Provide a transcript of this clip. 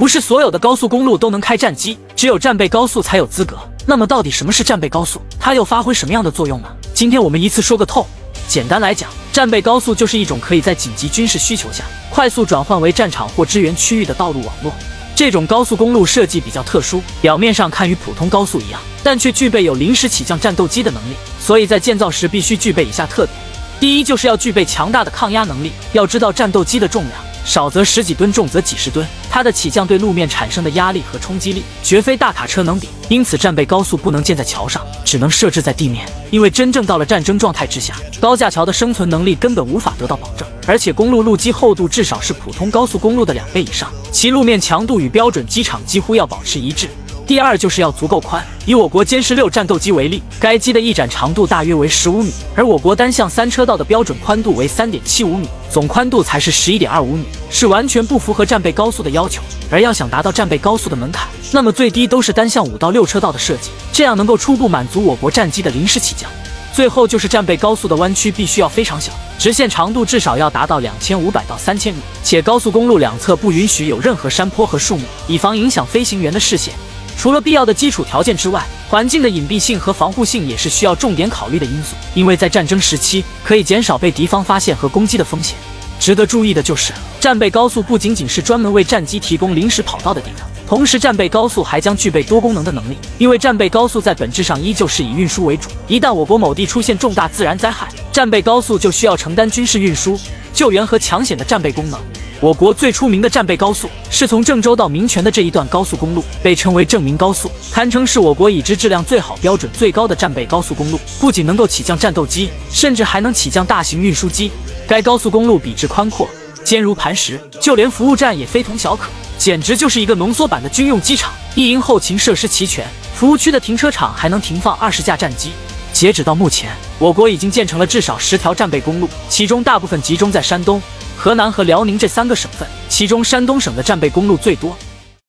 不是所有的高速公路都能开战机，只有战备高速才有资格。那么到底什么是战备高速？它又发挥什么样的作用呢？今天我们一次说个透。简单来讲，战备高速就是一种可以在紧急军事需求下快速转换为战场或支援区域的道路网络。这种高速公路设计比较特殊，表面上看与普通高速一样，但却具备有临时起降战斗机的能力。所以在建造时必须具备以下特点：第一，就是要具备强大的抗压能力。要知道，战斗机的重量。少则十几吨，重则几十吨，它的起降对路面产生的压力和冲击力绝非大卡车能比。因此，战备高速不能建在桥上，只能设置在地面。因为真正到了战争状态之下，高架桥的生存能力根本无法得到保证。而且，公路路基厚度至少是普通高速公路的两倍以上，其路面强度与标准机场几乎要保持一致。第二就是要足够宽。以我国歼十六战斗机为例，该机的翼展长度大约为十五米，而我国单向三车道的标准宽度为三点七五米，总宽度才是十一点二五米，是完全不符合战备高速的要求。而要想达到战备高速的门槛，那么最低都是单向五到六车道的设计，这样能够初步满足我国战机的临时起降。最后就是战备高速的弯曲必须要非常小，直线长度至少要达到两千五百到三千米，且高速公路两侧不允许有任何山坡和树木，以防影响飞行员的视线。除了必要的基础条件之外，环境的隐蔽性和防护性也是需要重点考虑的因素。因为在战争时期，可以减少被敌方发现和攻击的风险。值得注意的就是，战备高速不仅仅是专门为战机提供临时跑道的地方，同时战备高速还将具备多功能的能力。因为战备高速在本质上依旧是以运输为主，一旦我国某地出现重大自然灾害，战备高速就需要承担军事运输、救援和抢险的战备功能。我国最出名的战备高速是从郑州到民权的这一段高速公路，被称为郑民高速，堪称是我国已知质量最好、标准最高的战备高速公路。不仅能够起降战斗机，甚至还能起降大型运输机。该高速公路笔直宽阔，坚如磐石，就连服务站也非同小可，简直就是一个浓缩版的军用机场。一营后勤设施齐全，服务区的停车场还能停放二十架战机。截止到目前，我国已经建成了至少十条战备公路，其中大部分集中在山东。河南和辽宁这三个省份，其中山东省的战备公路最多。